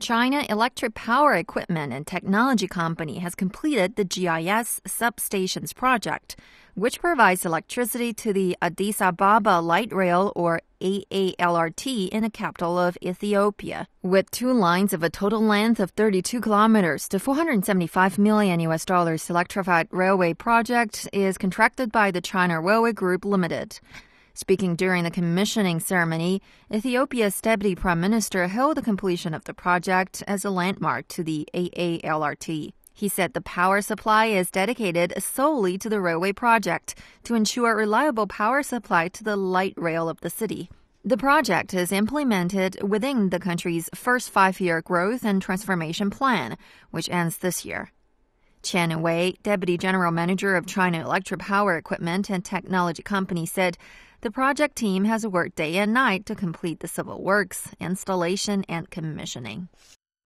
China Electric Power Equipment and Technology Company has completed the GIS substations project, which provides electricity to the Addis Ababa Light Rail or AALRT in the capital of Ethiopia. With two lines of a total length of 32 kilometers, the 475 million US dollars electrified railway project is contracted by the China Railway Group Limited. Speaking during the commissioning ceremony, Ethiopia's Deputy Prime Minister hailed the completion of the project as a landmark to the AALRT. He said the power supply is dedicated solely to the railway project to ensure reliable power supply to the light rail of the city. The project is implemented within the country's first five year growth and transformation plan, which ends this year. Chen Wei, Deputy General Manager of China Electric Power Equipment and Technology Company, said the project team has worked day and night to complete the civil works, installation, and commissioning.